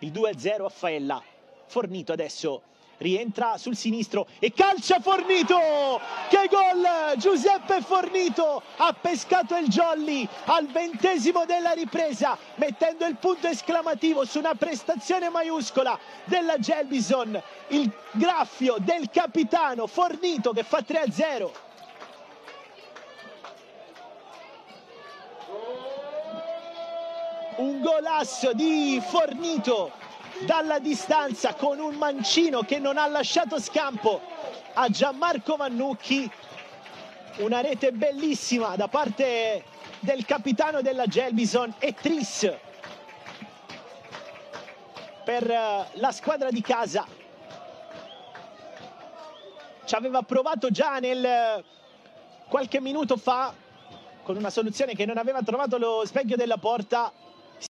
il 2-0 a Faella. Fornito adesso. Rientra sul sinistro e calcia Fornito! Che gol! Giuseppe Fornito ha pescato il Jolly al ventesimo della ripresa mettendo il punto esclamativo su una prestazione maiuscola della Gelbison. Il graffio del capitano Fornito che fa 3 un golasso di Fornito dalla distanza con un mancino che non ha lasciato scampo a Gianmarco Mannucchi. Una rete bellissima da parte del capitano della Gelbison e Tris per eh, la squadra di casa. Ci aveva provato già nel qualche minuto fa con una soluzione che non aveva trovato lo specchio della porta